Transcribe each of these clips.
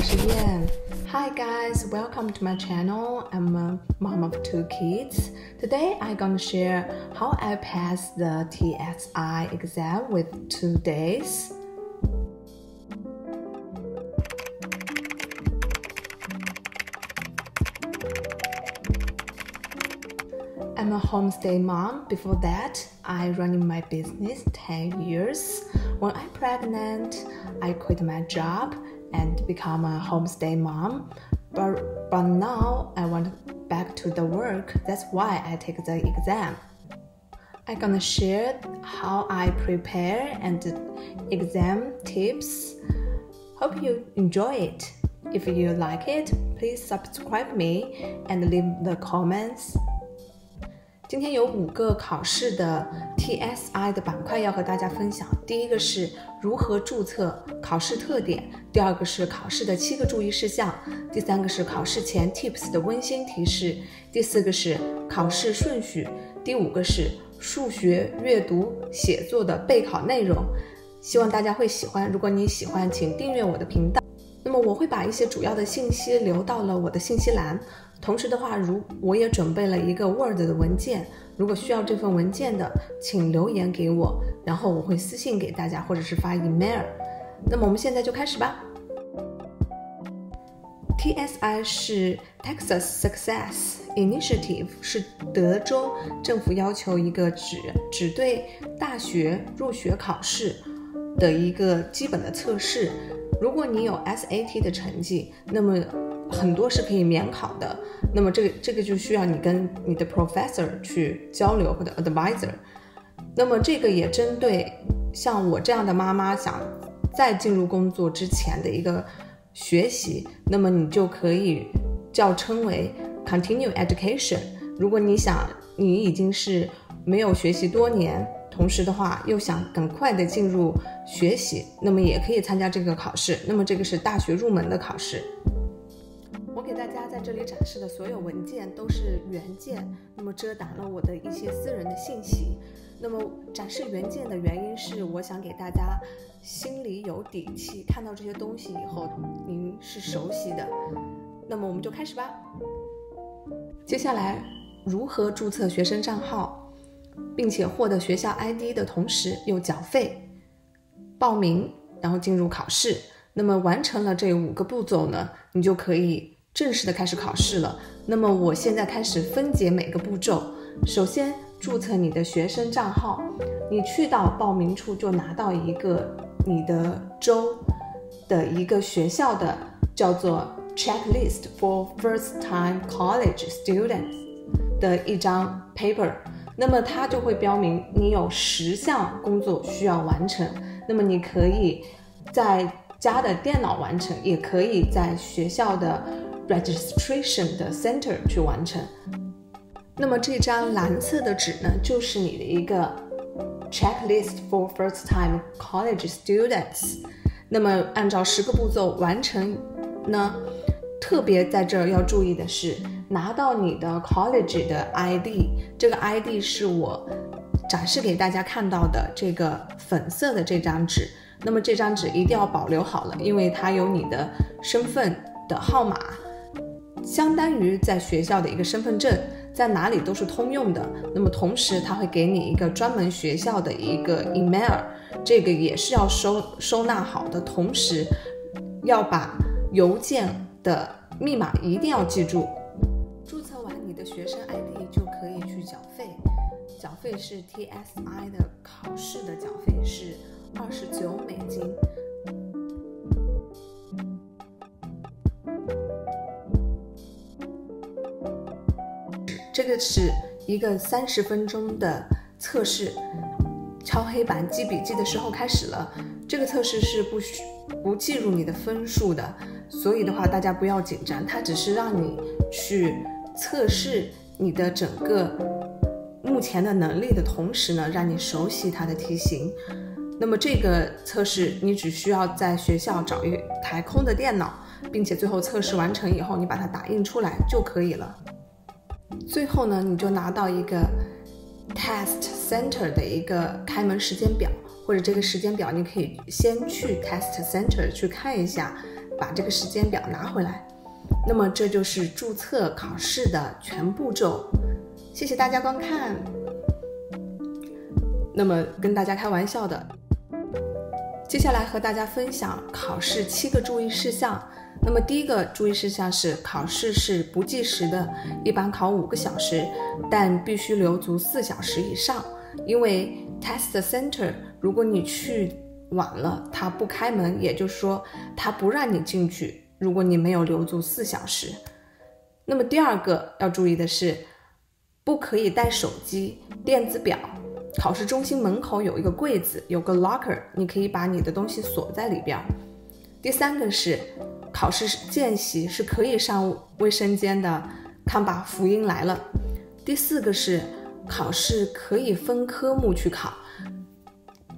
我是燕。Hi guys, welcome to my channel. I'm a mom of two kids. Today I'm gonna share how I passed the TSI exam with two days. I'm a homestay mom. Before that, I running my business 10 years. When I pregnant, I quit my job and become a homestay mom. But, but now I want back to the work. That's why I take the exam. I'm gonna share how I prepare and exam tips. Hope you enjoy it. If you like it, please subscribe me and leave the comments. 今天有五个考试的 TSI 的板块要和大家分享。第一个是如何注册，考试特点；第二个是考试的七个注意事项；第三个是考试前 Tips 的温馨提示；第四个是考试顺序；第五个是数学阅读写作的备考内容。希望大家会喜欢。如果你喜欢，请订阅我的频道。那么我会把一些主要的信息留到了我的信息栏。同时的话，如我也准备了一个 Word 的文件，如果需要这份文件的，请留言给我，然后我会私信给大家，或者是发 email。那么我们现在就开始吧。TSI 是 Texas Success Initiative，是德州政府要求一个只只对大学入学考试的一个基本的测试。如果你有 SAT 的成绩，那么很多是可以免考的，那么这个这个就需要你跟你的 professor 去交流或者 advisor。那么这个也针对像我这样的妈妈想在进入工作之前的一个学习，那么你就可以叫称为 continue education。如果你想你已经是没有学习多年，同时的话又想更快的进入学习，那么也可以参加这个考试。那么这个是大学入门的考试。我给大家在这里展示的所有文件都是原件，那么遮挡了我的一些私人的信息。那么展示原件的原因是，我想给大家心里有底气，看到这些东西以后，您是熟悉的。那么我们就开始吧。接下来，如何注册学生账号，并且获得学校 ID 的同时又缴费、报名，然后进入考试。那么完成了这五个步骤呢，你就可以。正式的开始考试了。那么我现在开始分解每个步骤。首先，注册你的学生账号。你去到报名处就拿到一个你的州的一个学校的叫做 Checklist for First-Time College Students 的一张 paper。那么它就会标明你有十项工作需要完成。那么你可以在家的电脑完成，也可以在学校的。Registration 的 center 去完成。那么这张蓝色的纸呢，就是你的一个 checklist for first-time college students。那么按照十个步骤完成呢，特别在这儿要注意的是，拿到你的 college 的 ID，这个 ID 是我展示给大家看到的这个粉色的这张纸。那么这张纸一定要保留好了，因为它有你的身份的号码。相当于在学校的一个身份证，在哪里都是通用的。那么同时，他会给你一个专门学校的一个 email，这个也是要收收纳好的。同时，要把邮件的密码一定要记住。注册完你的学生 ID 就可以去缴费，缴费是 TSI 的考试的缴费是二十九美金。这个是一个三十分钟的测试，敲黑板记笔记的时候开始了。这个测试是不需不计入你的分数的，所以的话大家不要紧张，它只是让你去测试你的整个目前的能力的同时呢，让你熟悉它的题型。那么这个测试你只需要在学校找一台空的电脑，并且最后测试完成以后，你把它打印出来就可以了。最后呢，你就拿到一个 test center 的一个开门时间表，或者这个时间表，你可以先去 test center 去看一下把这个时间表拿回来。那么这就是注册考试的全步骤。谢谢大家观看。那么跟大家开玩笑的，接下来和大家分享考试七个注意事项。那么第一个注意事项是，考试是不计时的，一般考五个小时，但必须留足四小时以上。因为 test center，如果你去晚了，他不开门，也就是说他不让你进去。如果你没有留足四小时，那么第二个要注意的是，不可以带手机、电子表。考试中心门口有一个柜子，有个 locker，你可以把你的东西锁在里边。第三个是。考试间隙是可以上卫生间的，看吧，福音来了。第四个是考试可以分科目去考，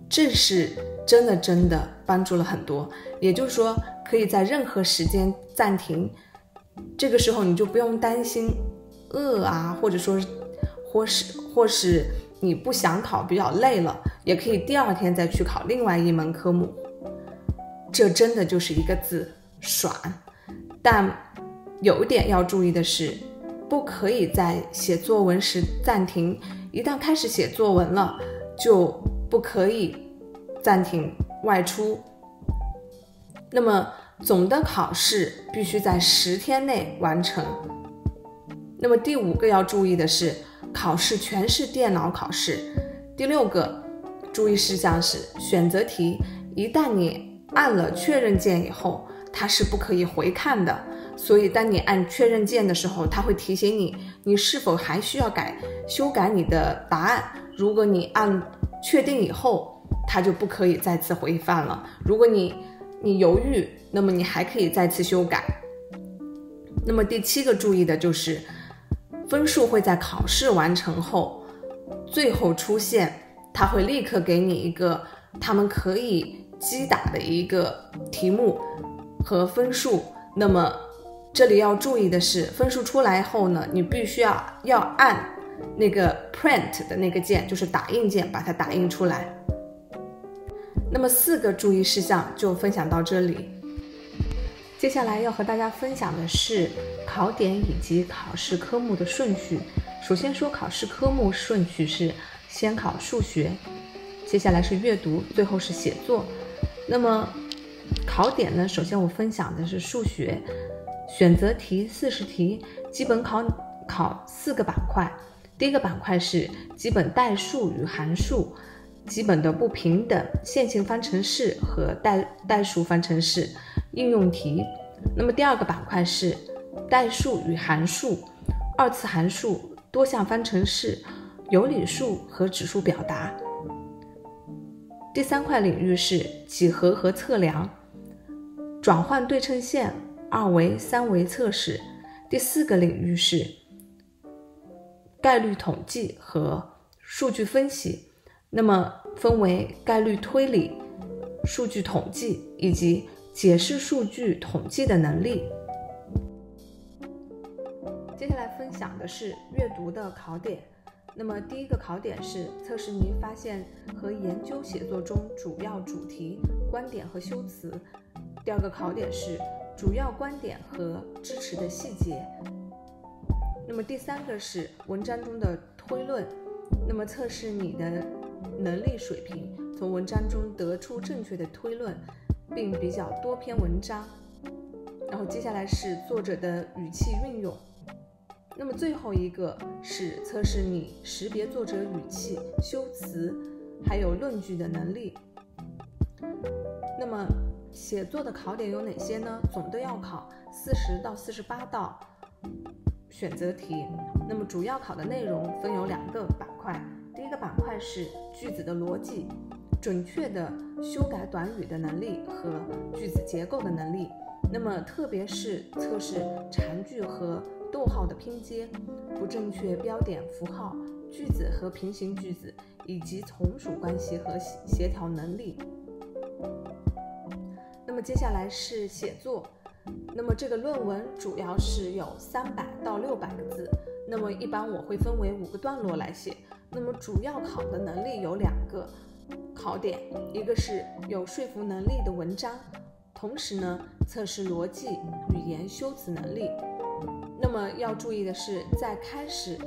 这是真的真的帮助了很多。也就是说，可以在任何时间暂停，这个时候你就不用担心饿啊，或者说，或是或是你不想考，比较累了，也可以第二天再去考另外一门科目。这真的就是一个字。爽，但有一点要注意的是，不可以在写作文时暂停。一旦开始写作文了，就不可以暂停外出。那么总的考试必须在十天内完成。那么第五个要注意的是，考试全是电脑考试。第六个注意事项是，选择题一旦你按了确认键以后。它是不可以回看的，所以当你按确认键的时候，它会提醒你，你是否还需要改修改你的答案。如果你按确定以后，它就不可以再次回放了。如果你你犹豫，那么你还可以再次修改。那么第七个注意的就是，分数会在考试完成后最后出现，它会立刻给你一个他们可以击打的一个题目。和分数，那么这里要注意的是，分数出来后呢，你必须要要按那个 print 的那个键，就是打印键，把它打印出来。那么四个注意事项就分享到这里。接下来要和大家分享的是考点以及考试科目的顺序。首先说考试科目顺序是先考数学，接下来是阅读，最后是写作。那么考点呢？首先我分享的是数学选择题四十题，基本考考四个板块。第一个板块是基本代数与函数，基本的不平等、线性方程式和代代数方程式应用题。那么第二个板块是代数与函数、二次函数、多项方程式、有理数和指数表达。第三块领域是几何和测量。转换对称线、二维、三维测试。第四个领域是概率统计和数据分析，那么分为概率推理、数据统计以及解释数据统计的能力。接下来分享的是阅读的考点。那么第一个考点是测试您发现和研究写作中主要主题、观点和修辞。第二个考点是主要观点和支持的细节。那么第三个是文章中的推论，那么测试你的能力水平，从文章中得出正确的推论，并比较多篇文章。然后接下来是作者的语气运用。那么最后一个是测试你识别作者语气、修辞，还有论据的能力。那么。写作的考点有哪些呢？总的要考四十到四十八道选择题。那么主要考的内容分有两个板块，第一个板块是句子的逻辑，准确的修改短语的能力和句子结构的能力。那么特别是测试长句和逗号的拼接，不正确标点符号，句子和平行句子，以及从属关系和协调能力。那么接下来是写作，那么这个论文主要是有三百到六百个字，那么一般我会分为五个段落来写。那么主要考的能力有两个考点，一个是有说服能力的文章，同时呢测试逻辑、语言修辞能力。那么要注意的是，在开始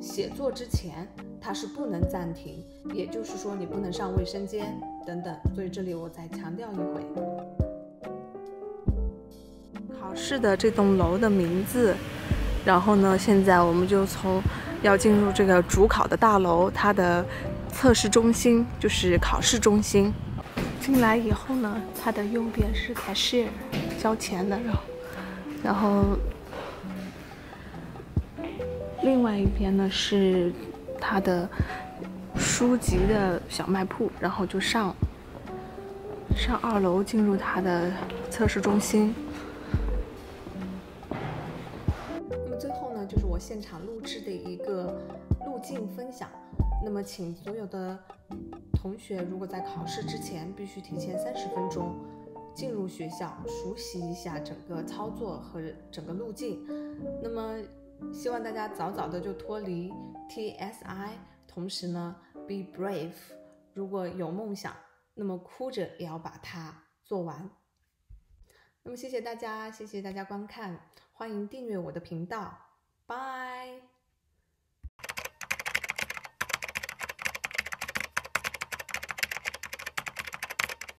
写作之前，它是不能暂停，也就是说你不能上卫生间等等。所以这里我再强调一回。考试的这栋楼的名字，然后呢，现在我们就从要进入这个主考的大楼，它的测试中心就是考试中心。进来以后呢，它的右边是开始交钱的，然后，然后另外一边呢是它的书籍的小卖铺，然后就上上二楼进入它的测试中心。那么最后呢，就是我现场录制的一个路径分享。那么，请所有的同学，如果在考试之前必须提前三十分钟进入学校，熟悉一下整个操作和整个路径。那么，希望大家早早的就脱离 TSI，同时呢，be brave。如果有梦想，那么哭着也要把它做完。那么，谢谢大家，谢谢大家观看，欢迎订阅我的频道，拜。